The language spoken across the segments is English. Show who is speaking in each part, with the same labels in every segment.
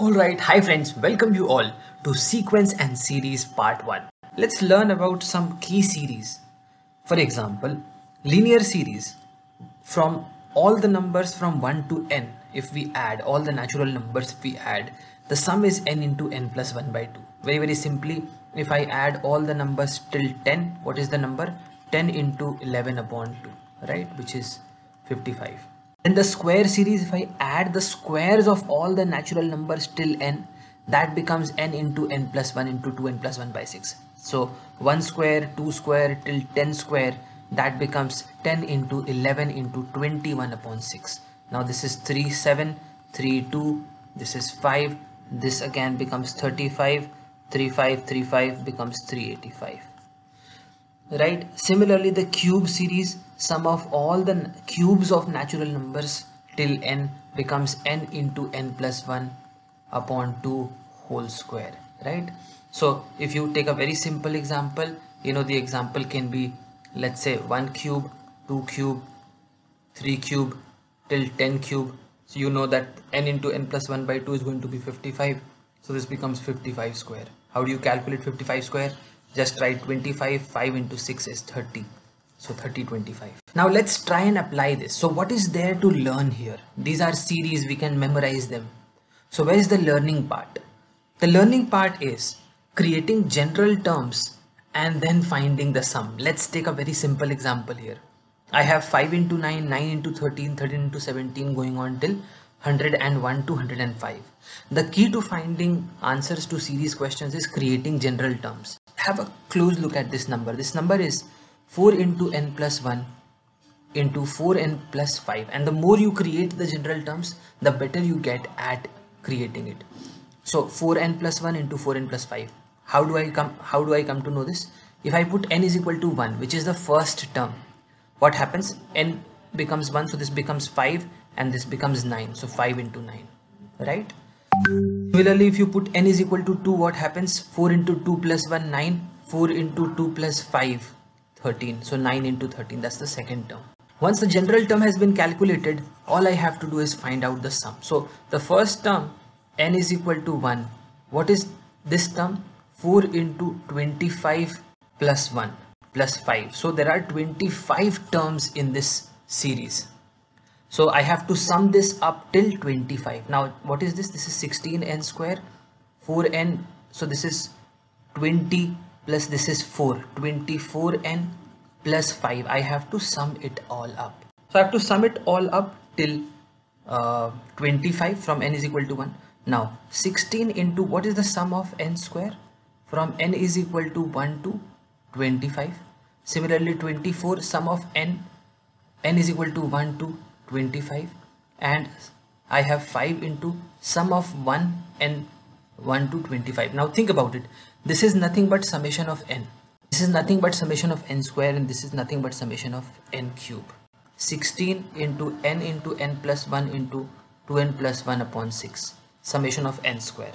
Speaker 1: Alright, hi friends, welcome you all to Sequence and Series Part 1. Let's learn about some key series. For example, linear series from all the numbers from 1 to n, if we add all the natural numbers we add, the sum is n into n plus 1 by 2. Very very simply, if I add all the numbers till 10, what is the number? 10 into 11 upon 2, right? Which is 55 in the square series if I add the squares of all the natural numbers till n that becomes n into n plus 1 into 2n plus 1 by 6 so 1 square 2 square till 10 square that becomes 10 into 11 into 21 upon 6 now this is 3 7 3 2 this is 5 this again becomes 35 3 5 3 5 becomes 385 right? Similarly the cube series sum of all the cubes of natural numbers till n becomes n into n plus 1 upon 2 whole square. Right? So if you take a very simple example you know the example can be let's say 1 cube 2 cube 3 cube till 10 cube. So you know that n into n plus 1 by 2 is going to be 55 so this becomes 55 square. How do you calculate 55 square just write 25 5 into 6 is 30 so 30 25 now let's try and apply this. So what is there to learn here? These are series we can memorize them. So where is the learning part? The learning part is creating general terms and then finding the sum. Let's take a very simple example here. I have 5 into 9 9 into 13 13 into 17 going on till 101 to 105 the key to finding answers to series questions is creating general terms have a close look at this number. This number is 4 into n plus 1 into 4n plus 5 and the more you create the general terms the better you get at creating it. So 4n plus 1 into 4n plus 5. How do I come how do I come to know this? If I put n is equal to 1 which is the first term what happens n becomes 1 so this becomes 5 and this becomes 9 so 5 into 9 right Similarly, if you put n is equal to 2, what happens? 4 into 2 plus 1, 9. 4 into 2 plus 5, 13. So 9 into 13, that's the second term. Once the general term has been calculated, all I have to do is find out the sum. So the first term, n is equal to 1. What is this term? 4 into 25 plus 1 plus 5. So there are 25 terms in this series so I have to sum this up till 25 now what is this? This is 16n square 4n so this is 20 plus this is 4 24n plus 5 I have to sum it all up. So I have to sum it all up till uh, 25 from n is equal to 1 now 16 into what is the sum of n square? From n is equal to 1 to 25 similarly 24 sum of n n is equal to 1 to 25 and I have 5 into sum of 1 and 1 to 25 now think about it. This is nothing but summation of n. This is nothing but summation of n square and this is nothing but summation of n cube. 16 into n into n plus 1 into 2n plus 1 upon 6 summation of n square.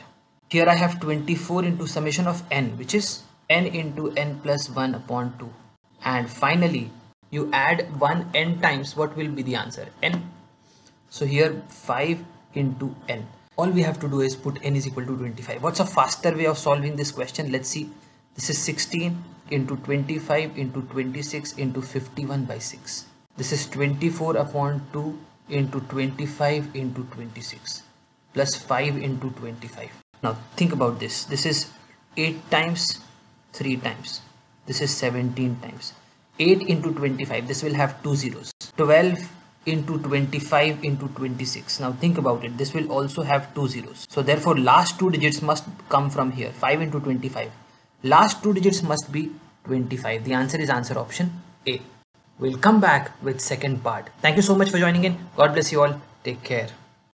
Speaker 1: Here I have 24 into summation of n which is n into n plus 1 upon 2 and finally you add 1 n times what will be the answer? n. So here 5 into n. All we have to do is put n is equal to 25 what's a faster way of solving this question? Let's see. This is 16 into 25 into 26 into 51 by 6 this is 24 upon 2 into 25 into 26 plus 5 into 25 now think about this. This is 8 times 3 times. This is 17 times 8 into 25 this will have two zeros. 12 into 25 into 26 now think about it this will also have two zeros. So therefore last two digits must come from here 5 into 25 last two digits must be 25 the answer is answer option a. We'll come back with second part. Thank you so much for joining in. God bless you all. Take care